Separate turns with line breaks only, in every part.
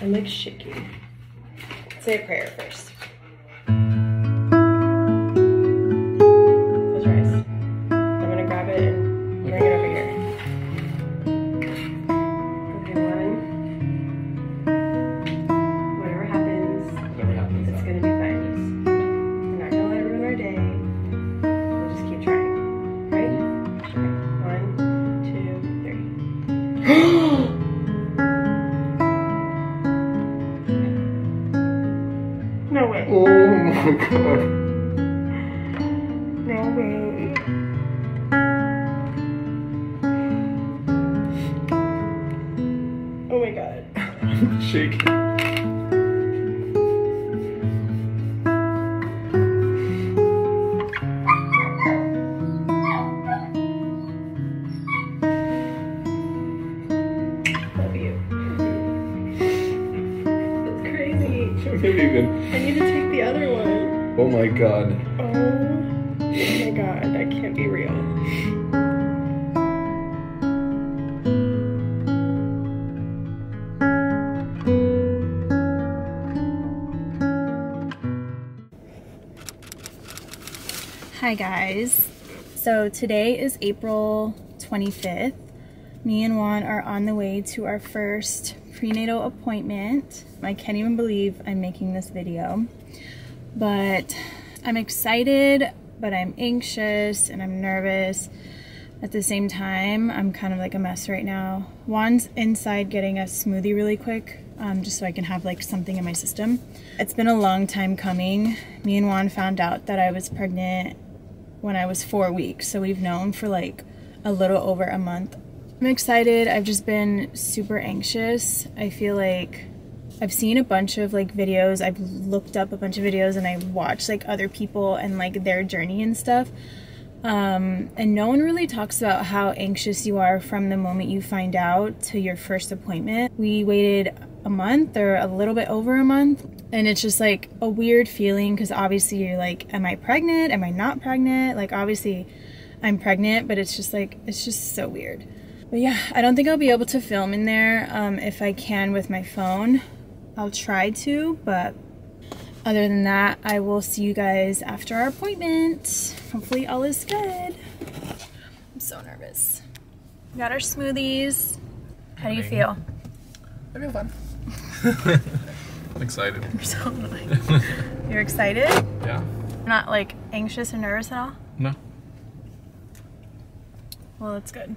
I'm like shaking. Say a prayer first. No way.
Oh my god.
No way. Oh my god.
I'm shaking. God.
Oh my god, that can't be real. Hi guys. So today is April 25th. Me and Juan are on the way to our first prenatal appointment. I can't even believe I'm making this video, but I'm excited, but I'm anxious and I'm nervous. At the same time, I'm kind of like a mess right now. Juan's inside getting a smoothie really quick, um, just so I can have like something in my system. It's been a long time coming. Me and Juan found out that I was pregnant when I was four weeks, so we've known for like a little over a month. I'm excited. I've just been super anxious. I feel like I've seen a bunch of like videos. I've looked up a bunch of videos and I watched like other people and like their journey and stuff. Um, and no one really talks about how anxious you are from the moment you find out to your first appointment. We waited a month or a little bit over a month, and it's just like a weird feeling because obviously you're like, Am I pregnant? Am I not pregnant? Like, obviously, I'm pregnant, but it's just like, it's just so weird. But yeah, I don't think I'll be able to film in there um, if I can with my phone. I'll try to, but other than that, I will see you guys after our appointment. Hopefully all is good. I'm so nervous. We got our smoothies. How do you feel?
I feel fun. I'm excited.
You're so annoying. You're excited?
Yeah.
Not like anxious or nervous at all?
No.
Well, that's good.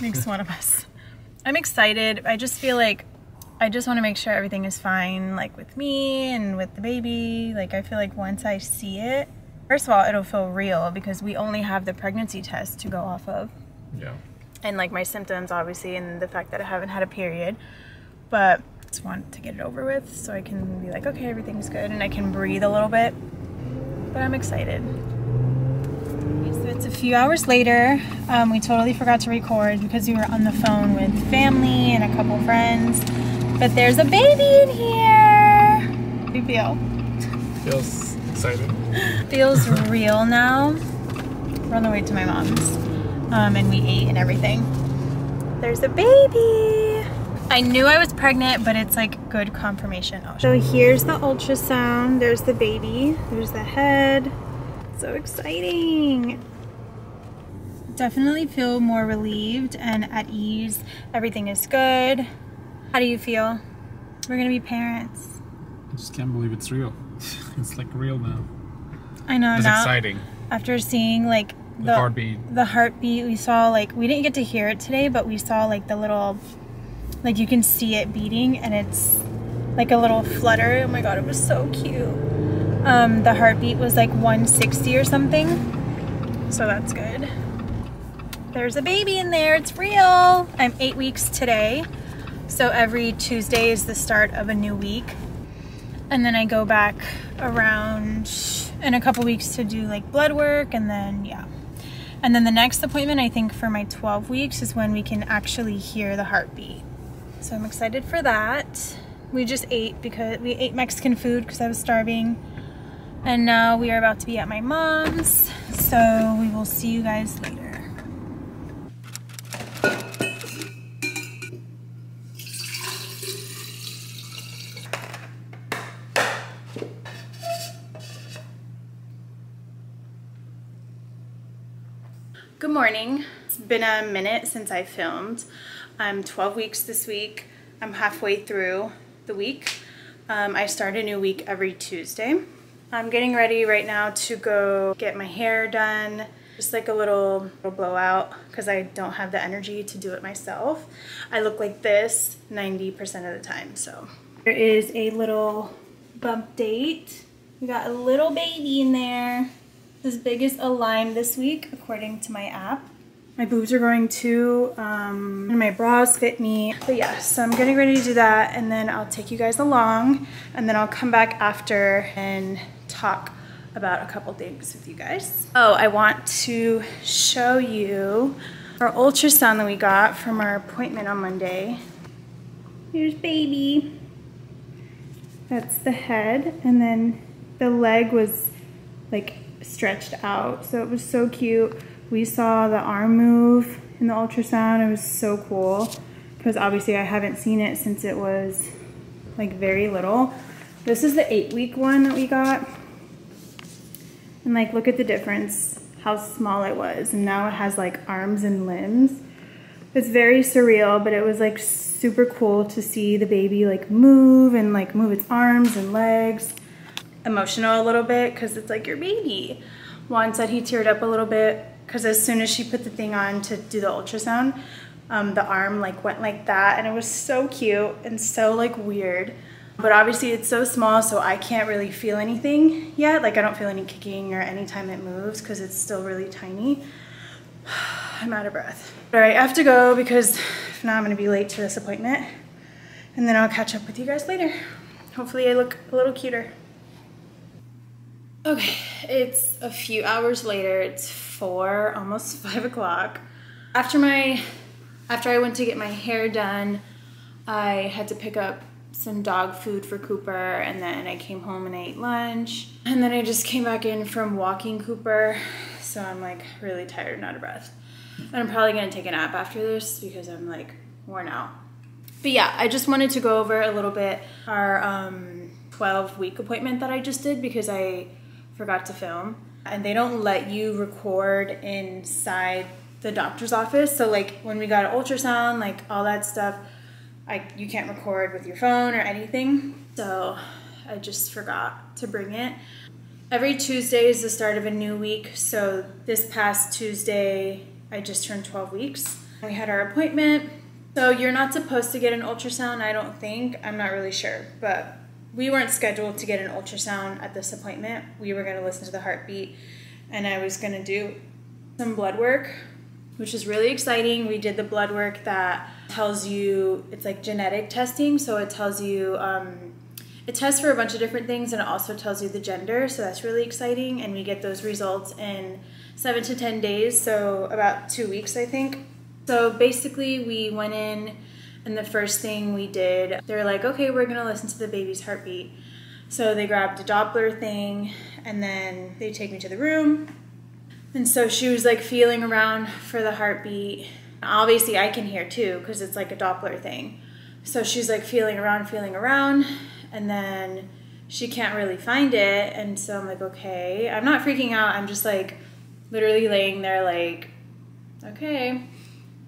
Makes one of us. I'm excited. I just feel like I just want to make sure everything is fine, like with me and with the baby. Like, I feel like once I see it, first of all, it'll feel real because we only have the pregnancy test to go off of.
Yeah.
And like my symptoms, obviously, and the fact that I haven't had a period. But I just want to get it over with so I can be like, okay, everything's good and I can breathe a little bit. But I'm excited. So it's a few hours later. Um, we totally forgot to record because we were on the phone with family and a couple friends. But there's a baby in here. How do you feel?
Feels excited.
Feels real now. We're on the way to my mom's. Um, and we ate and everything. There's a baby. I knew I was pregnant, but it's like good confirmation. Oh, so here's the ultrasound. There's the baby. There's the head. So exciting. Definitely feel more relieved and at ease. Everything is good. How do you feel? We're gonna be parents.
I just can't believe it's real. it's like real now.
I know
It's exciting.
After seeing like
The, heartbeat.
the heartbeat we saw like we didn't get to hear it today but we saw like the little like you can see it beating and it's like a little flutter oh my god it was so cute um the heartbeat was like 160 or something so that's good there's a baby in there it's real i'm eight weeks today so every tuesday is the start of a new week and then i go back around in a couple weeks to do like blood work and then yeah and then the next appointment, I think for my 12 weeks, is when we can actually hear the heartbeat. So I'm excited for that. We just ate because we ate Mexican food because I was starving. And now we are about to be at my mom's. So we will see you guys later. Good morning. It's been a minute since I filmed. I'm 12 weeks this week. I'm halfway through the week. Um, I start a new week every Tuesday. I'm getting ready right now to go get my hair done. Just like a little, little blowout because I don't have the energy to do it myself. I look like this 90% of the time, so. There is a little bump date. We got a little baby in there as big a lime this week, according to my app. My boobs are growing too, um, and my bras fit me. But yeah, so I'm getting ready to do that, and then I'll take you guys along, and then I'll come back after and talk about a couple things with you guys. Oh, I want to show you our ultrasound that we got from our appointment on Monday. Here's baby. That's the head, and then the leg was like stretched out. So it was so cute. We saw the arm move in the ultrasound. It was so cool because obviously I haven't seen it since it was like very little. This is the eight week one that we got. And like, look at the difference, how small it was. And now it has like arms and limbs. It's very surreal, but it was like super cool to see the baby like move and like move its arms and legs emotional a little bit because it's like your baby. Juan said he teared up a little bit because as soon as she put the thing on to do the ultrasound, um, the arm like went like that and it was so cute and so like weird. But obviously it's so small so I can't really feel anything yet. Like I don't feel any kicking or any time it moves because it's still really tiny. I'm out of breath. All right, I have to go because if not I'm gonna be late to this appointment. And then I'll catch up with you guys later. Hopefully I look a little cuter. Okay, it's a few hours later. It's four, almost five o'clock. After my, after I went to get my hair done, I had to pick up some dog food for Cooper, and then I came home and ate lunch, and then I just came back in from walking Cooper, so I'm like really tired and out of breath. And I'm probably gonna take a nap after this because I'm like worn out. But yeah, I just wanted to go over a little bit our um, 12 week appointment that I just did because I forgot to film. And they don't let you record inside the doctor's office. So like when we got an ultrasound, like all that stuff, like you can't record with your phone or anything. So I just forgot to bring it. Every Tuesday is the start of a new week. So this past Tuesday, I just turned 12 weeks. We had our appointment. So you're not supposed to get an ultrasound, I don't think. I'm not really sure, but we weren't scheduled to get an ultrasound at this appointment. We were going to listen to the heartbeat, and I was going to do some blood work, which is really exciting. We did the blood work that tells you it's like genetic testing, so it tells you. Um, it tests for a bunch of different things and it also tells you the gender, so that's really exciting. And we get those results in seven to 10 days, so about two weeks, I think. So basically, we went in and the first thing we did, they were like, okay, we're gonna listen to the baby's heartbeat. So they grabbed a Doppler thing and then they take me to the room. And so she was like feeling around for the heartbeat. Obviously, I can hear too because it's like a Doppler thing. So she's like feeling around, feeling around, and then she can't really find it. And so I'm like, okay. I'm not freaking out. I'm just like literally laying there, like, okay.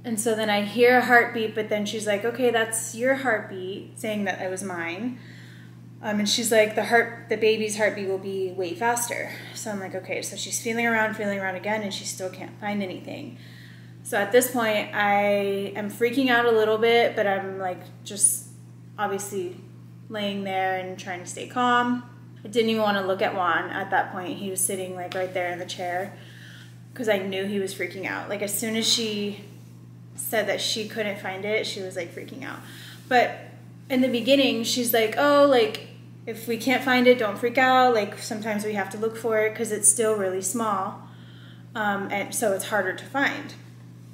And so then I hear a heartbeat, but then she's like, okay, that's your heartbeat, saying that it was mine. Um, and she's like, the heart, the baby's heartbeat will be way faster. So I'm like, okay. So she's feeling around, feeling around again, and she still can't find anything. So at this point, I am freaking out a little bit, but I'm like just obviously laying there and trying to stay calm. I didn't even want to look at Juan at that point. He was sitting like right there in the chair because I knew he was freaking out. Like as soon as she said that she couldn't find it, she was like freaking out. But in the beginning, she's like, oh, like if we can't find it, don't freak out. Like sometimes we have to look for it because it's still really small. Um, and so it's harder to find.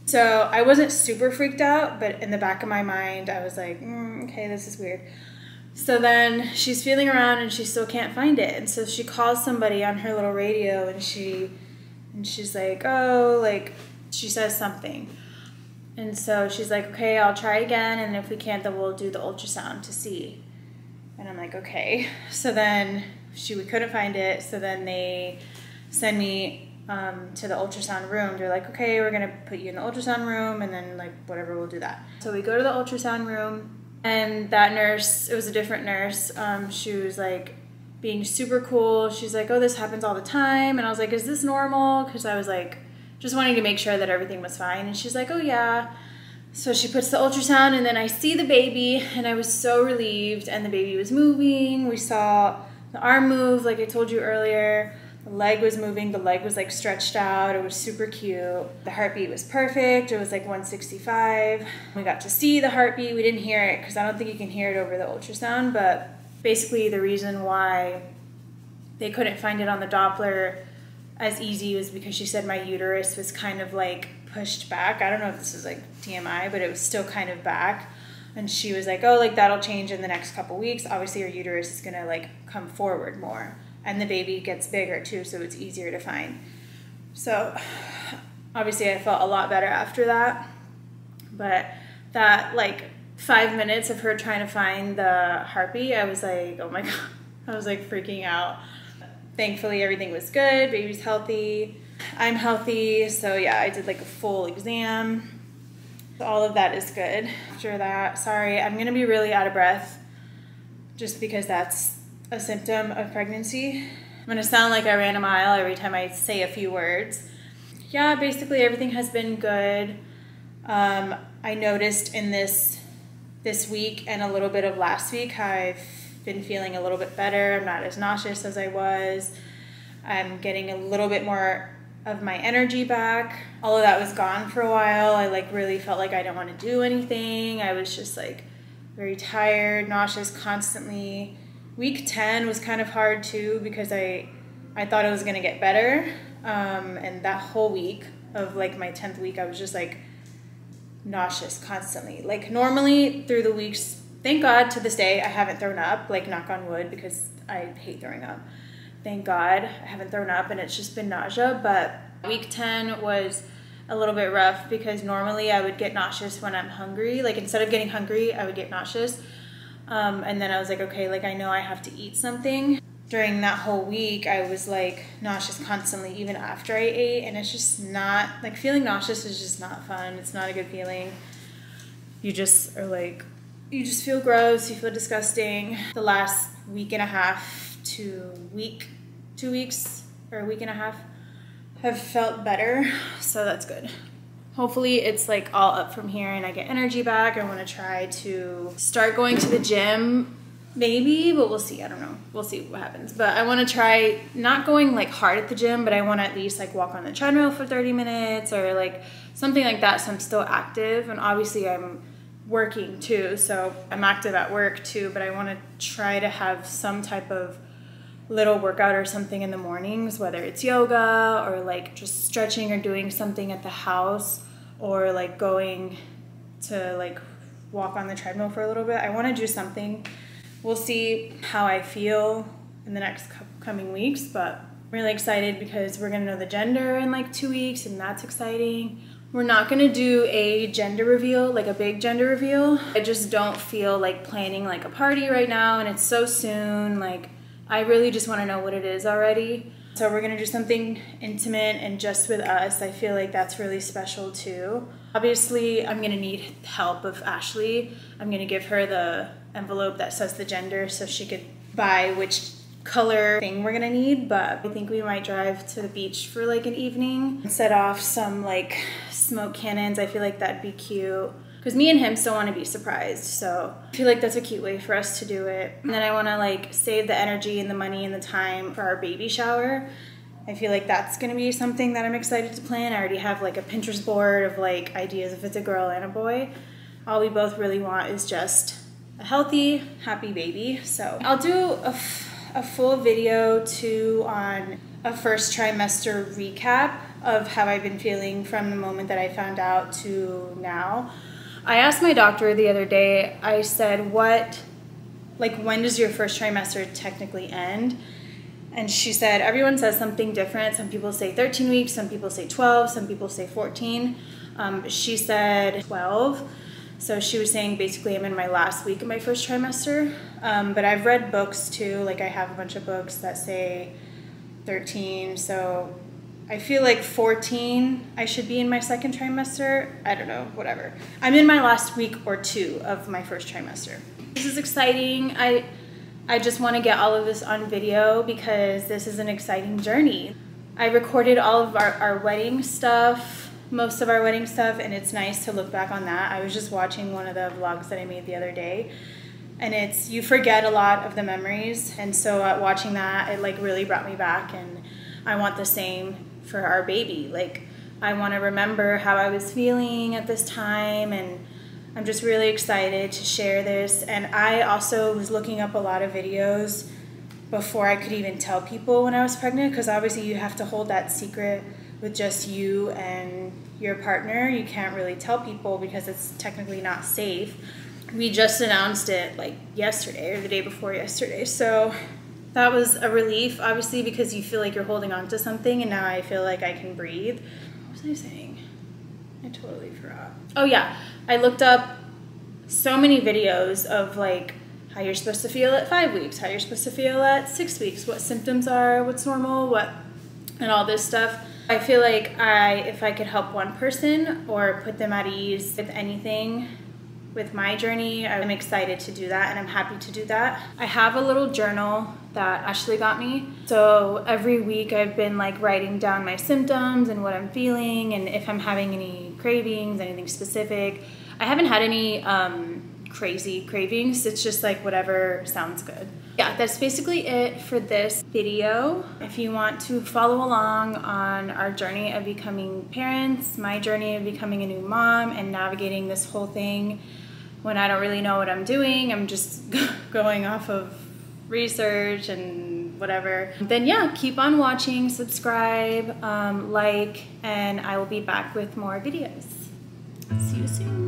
So I wasn't super freaked out, but in the back of my mind, I was like, mm, okay, this is weird. So then she's feeling around and she still can't find it. And so she calls somebody on her little radio and she and she's like, "Oh, like she says something." And so she's like, okay, I'll try again. And if we can't, then we'll do the ultrasound to see. And I'm like, okay. So then she we couldn't find it. So then they send me um, to the ultrasound room. They're like, okay, we're gonna put you in the ultrasound room, and then like whatever, we'll do that. So we go to the ultrasound room, and that nurse, it was a different nurse. Um, she was like being super cool. She's like, oh, this happens all the time, and I was like, is this normal? Because I was like, just wanting to make sure that everything was fine, and she's like, oh yeah. So she puts the ultrasound, and then I see the baby, and I was so relieved, and the baby was moving. We saw the arm move, like I told you earlier. The leg was moving, the leg was like stretched out. It was super cute. The heartbeat was perfect. It was like 165. We got to see the heartbeat. We didn't hear it because I don't think you can hear it over the ultrasound, but basically the reason why they couldn't find it on the Doppler as easy was because she said my uterus was kind of like pushed back. I don't know if this is like TMI, but it was still kind of back. And she was like, "Oh, like that'll change in the next couple weeks. Obviously, your uterus is gonna like come forward more." and the baby gets bigger too, so it's easier to find. So obviously I felt a lot better after that. But that like five minutes of her trying to find the harpy, I was like, oh my god. I was like freaking out. Thankfully everything was good, baby's healthy. I'm healthy, so yeah, I did like a full exam. All of that is good. After that, sorry, I'm gonna be really out of breath just because that's a symptom of pregnancy. I'm gonna sound like I ran a mile every time I say a few words. Yeah, basically everything has been good. Um, I noticed in this this week and a little bit of last week I've been feeling a little bit better. I'm not as nauseous as I was. I'm getting a little bit more of my energy back. All of that was gone for a while. I like really felt like I didn't want to do anything. I was just like very tired, nauseous constantly week 10 was kind of hard too because I I thought it was gonna get better. Um, and that whole week of like my 10th week, I was just like nauseous constantly. Like normally through the weeks, thank God to this day, I haven't thrown up, like knock on wood, because I hate throwing up. Thank God I haven't thrown up and it's just been nausea. But week 10 was a little bit rough because normally I would get nauseous when I'm hungry. Like instead of getting hungry, I would get nauseous. Um, and then I was like, okay, like I know I have to eat something. During that whole week, I was like nauseous constantly, even after I ate. And it's just not, like, feeling nauseous is just not fun. It's not a good feeling. You just are like, you just feel gross, you feel disgusting. The last week and a half to week, two weeks, or a week and a half have felt better. So that's good hopefully it's like all up from here and I get energy back. I want to try to start going to the gym maybe, but we'll see. I don't know. We'll see what happens. But I want to try not going like hard at the gym, but I want to at least like walk on the treadmill for 30 minutes or like something like that so I'm still active and obviously I'm working too. So I'm active at work too, but I want to try to have some type of little workout or something in the mornings, whether it's yoga or like just stretching or doing something at the house or like going to like walk on the treadmill for a little bit. I want to do something. We'll see how I feel in the next coming weeks, but really excited because we're going to know the gender in like 2 weeks and that's exciting. We're not to do a gender reveal, like a big gender reveal. I just don't feel like planning like a party right now and it's so soon like I really just want to know what it is already. So we're gonna do something intimate and just with us. I feel like that's really special too. Obviously, I'm gonna need help of Ashley. I'm gonna give her the envelope that says the gender so she could buy which color thing we're gonna need, but I think we might drive to the beach for like an evening, set off some like smoke cannons. I feel like that'd be cute because me and him still want to be surprised. So I feel like that's a cute way for us to do it. And then I want to like save the energy and the money and the time for our baby shower. I feel like that's to be something that I'm excited to plan. I already have like a Pinterest board of like ideas if it's a girl and a boy. All we both really want is just a healthy, happy baby. So I'll do a, a full video too on a first trimester recap of how I've been feeling from the moment that I found out to now. I asked my doctor the other day, I said, what, like, when does your first trimester technically end? And she said, everyone says something different. Some people say 13 weeks, some people say 12, some people say 14. Um, she said 12. So she was saying basically I'm in my last week of my first trimester. Um, but I've read books too. Like I have a bunch of books that say 13. So I feel like 14, I should be in my second trimester. I don't know, whatever. I'm in my last week or two of my first trimester. This is exciting. I, I just want to get all of this on video because this is an exciting journey. I recorded all of our, our wedding stuff, most of our wedding stuff, and it's nice to look back on that. I was just watching one of the vlogs that I made the other day and it's you forget a lot of the memories and so uh, watching that it like really brought me back and i want the same for our baby. Like, I want to remember how I was feeling at this time, and I'm just really excited to share this. And I also was looking up a lot of videos before I could even tell people when I was pregnant, because obviously you have to hold that secret with just you and your partner. You can't really tell people because it's technically not safe. We just announced it like yesterday or the day before yesterday. So that was a relief, obviously, because you feel like you're holding on to something, and now I feel like I can breathe. What was I saying? I totally forgot. Oh, yeah. I looked up so many videos of like how you're supposed to feel at five weeks, how you're supposed to feel at six weeks, what symptoms are, what's normal, what, and all this stuff. I feel like I, if I could help one person or put them at ease with anything, with my journey. I'm excited to do that and I'm happy to do that. I have a little journal that Ashley got me. So every week I've been like writing down my symptoms and what I'm feeling and if I'm having any cravings, anything specific. I haven't had any um, crazy cravings. It's just like whatever sounds good. Yeah, that's basically it for this video. If you want to follow along on our journey of becoming parents, my journey of becoming a new mom and navigating this whole thing, when I don't really know what I'm doing, I'm just going off of research and whatever, then yeah, keep on watching, subscribe, um, like, and I will be back with more videos. See you soon.